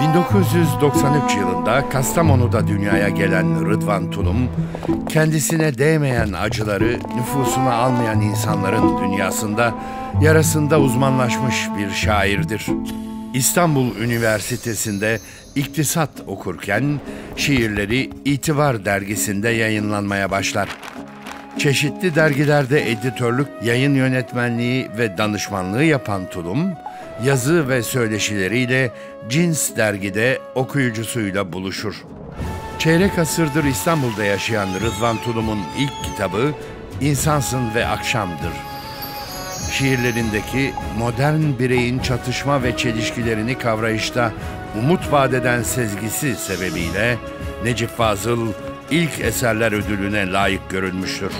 1993 yılında Kastamonu'da dünyaya gelen Rıdvan Tulum, kendisine değmeyen acıları nüfusuna almayan insanların dünyasında yarasında uzmanlaşmış bir şairdir. İstanbul Üniversitesi'nde iktisat okurken şiirleri İtibar dergisinde yayınlanmaya başlar. Çeşitli dergilerde editörlük, yayın yönetmenliği ve danışmanlığı yapan Tulum, yazı ve söyleşileriyle Cins dergide okuyucusuyla buluşur. Çeyrek asırdır İstanbul'da yaşayan Rıdvan Tulum'un ilk kitabı İnsansın ve Akşam'dır. Şiirlerindeki modern bireyin çatışma ve çelişkilerini kavrayışta umut vadeden sezgisi sebebiyle Necip Fazıl ilk eserler ödülüne layık görülmüştür.